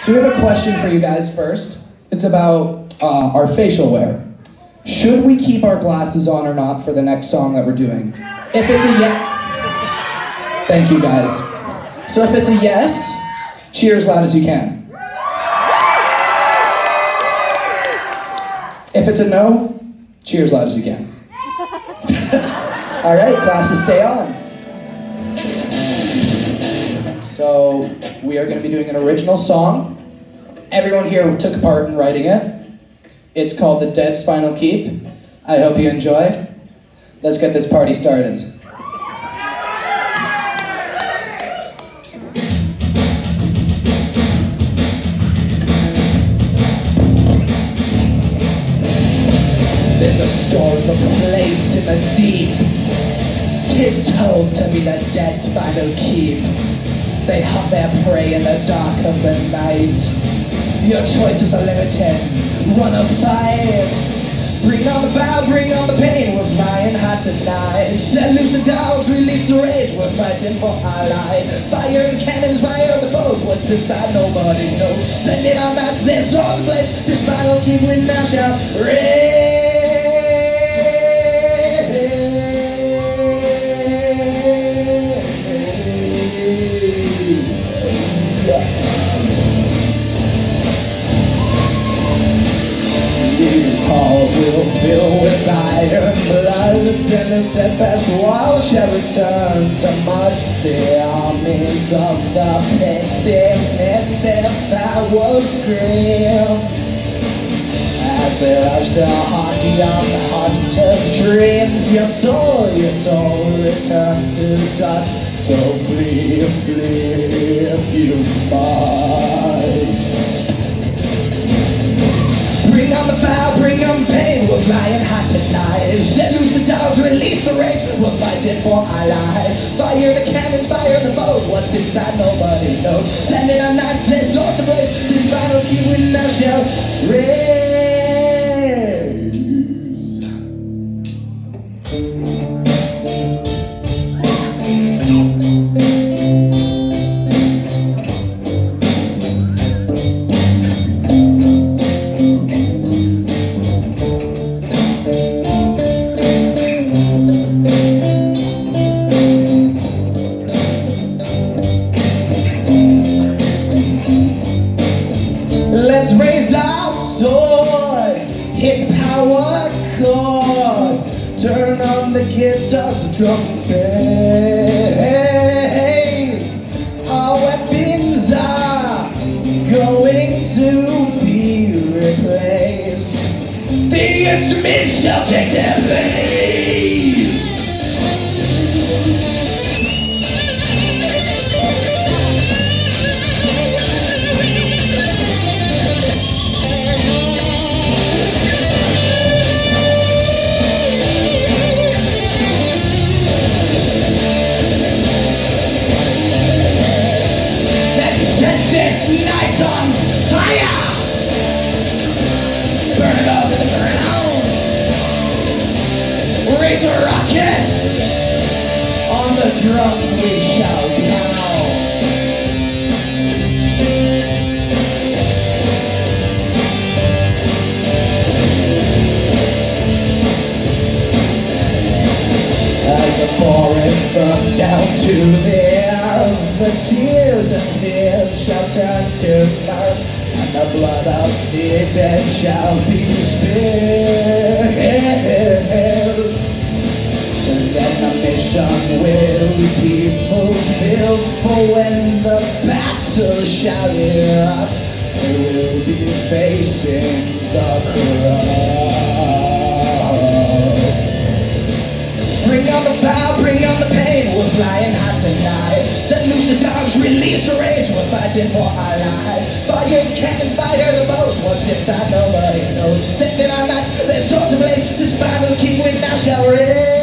So we have a question for you guys first. It's about uh, our facial wear. Should we keep our glasses on or not for the next song that we're doing? If it's a yes, thank you guys. So if it's a yes, cheer as loud as you can. If it's a no, cheer as loud as you can. All right, glasses stay on. So we are going to be doing an original song. Everyone here took part in writing it. It's called The Dead's Final Keep. I hope you enjoy. Let's get this party started. There's a story of a place in the deep. Tis told to be the dead's final keep. They hunt their prey in the dark of the night. Your choices are limited. Run or fight. Bring on the fire, bring on the pain. We're flying high tonight. Set loose the dogs, release the rage. We're fighting for our life. Fire the cannons, fire the bows. What's inside, nobody knows. Sending our maps, this all the place. This battle keep we now shall These And the steadfast wall shall return to mud. The armies of the pixie men Their foul screams. As they rush to haunt young hunters' dreams. Your soul, your soul returns to dust. So flee, flee, you must Bring on the fire, bring on pain. We're flying high tonight. Set loose the release the rage. We're fighting for our lives. Fire the cannons, fire the bows. What's inside, nobody knows. Sending our knights, swords to blaze. This final key we now shall raise. Let's raise our swords, hit power chords, turn on the guitars, the drums, the bass. Our weapons are going to be replaced. The instruments shall take their place. Set this night on fire! Burn it to the ground! On the drums we shall pound! As the forest burns down to the earth, the tears shall and the blood of the dead shall be spilled. And then the mission will be fulfilled, for when the battle shall erupt, we will be facing the crowd. Bring on the fire, bring on the flying high tonight. Set loose the dogs, release the rage. We're fighting for our life. Fire cannons, fire the bows. What's inside, nobody knows. Sending our knights, their swords ablaze. This final key we now shall raise.